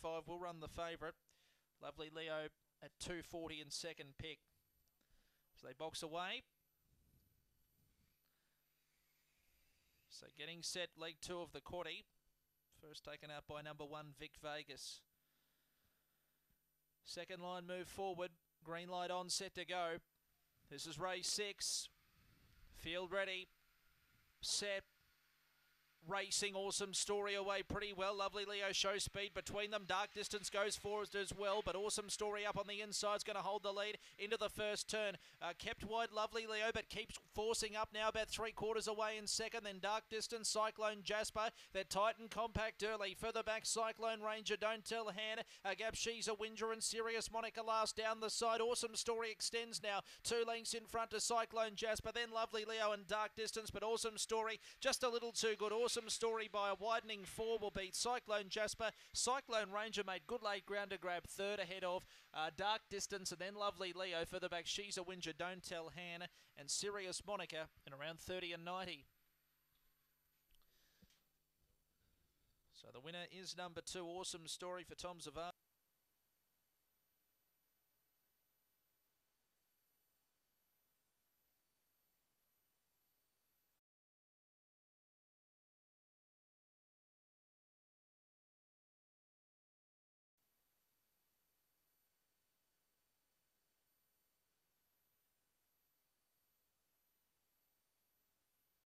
135 will run the favourite. Lovely Leo at 240 in second pick. So they box away. So getting set, leg two of the quaddy. First taken out by number one, Vic Vegas. Second line move forward. Green light on, set to go. This is race six. Field ready. Set. Racing, awesome story away pretty well. Lovely Leo show speed between them. Dark distance goes forward as well, but awesome story up on the inside is going to hold the lead into the first turn. Uh, kept wide, Lovely Leo, but keeps forcing up now about three quarters away in second. Then Dark Distance, Cyclone Jasper. They're tight and compact early. Further back, Cyclone Ranger, Don't Tell Han. Uh, Gap She's a Winger and Serious Monica last down the side. Awesome story extends now. Two lengths in front to Cyclone Jasper. Then Lovely Leo and Dark Distance, but awesome story just a little too good. Awesome story by a widening four will beat Cyclone Jasper. Cyclone Ranger made good late ground to grab third ahead of uh, Dark Distance and then Lovely Leo. Further back, She's a Winger, Don't Tell Hannah and Sirius Monica in around 30 and 90. So the winner is number two. Awesome story for Tom Zavar.